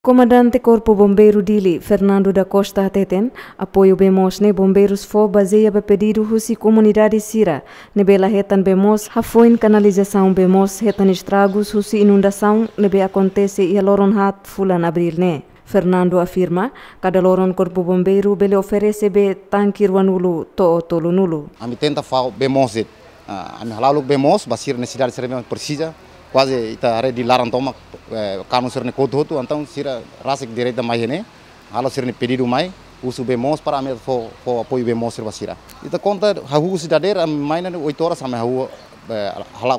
Comandante Corpo Bombeiro Dili, Fernando da Costa Teten, apoio Bemos ne bombeiros fo baseia be pedido husi comunidade Sira, nebela retan Bemos, hafoin canalização Bemos retan estragos husi inundação nebe acontece e loron hat fulan abril ne. Fernando afirma, cada loron Corpo Bombeiro bele oferece be tanque ruanulu to tolu nulu. Ami tenta fal Bemos, uh, ami halalu Bemos, basir necessidade ser precisa, quase ita are di larang tomak eh, kanu sirne kotu hotu antang sira rasik direita mai hene. Halo sirne pedido mai usu bemos para ame fo fo apoio bemos sir basira ita conta hahu sidader am maina 8 horas ame hahu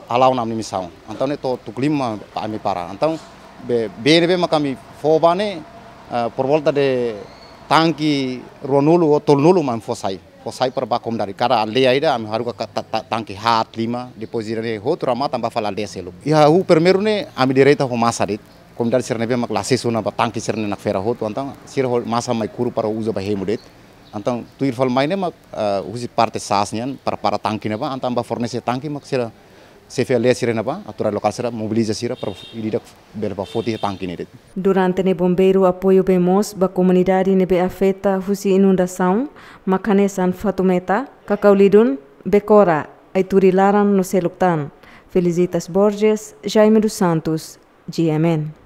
halau nam misau. Antang ne to tuklima ame para. Antang be be makami fo bane por volta de tangki ronulu o tolnulu mam fo sai posai para bakom dari kara aldeia ida am haru ka tangki hat lima depois ira ho rama tamba fala aldeia selu. Ia hu primeiro ne ami direita ho masa dit. Kom dari serne mak lase suna ba tangki serne nak fera. Ho tu antang sir ho masa mai kuru para uza ba hemudet antang tuir fal maine mak usi parte sasnya para para tangki ne ba antang ba fornece tangki mak sira Sefe ale a na ba atura lokal sira mobiliza sira para ididak bela ba foti tangki ni. Durante o bombeiro apoio bemos mos ba comunidade ne afeta husi inundação, makane san fatumeta, becora bekora, aituri no seluktan. Felizitas Borges, Jaime dos Santos, GMN.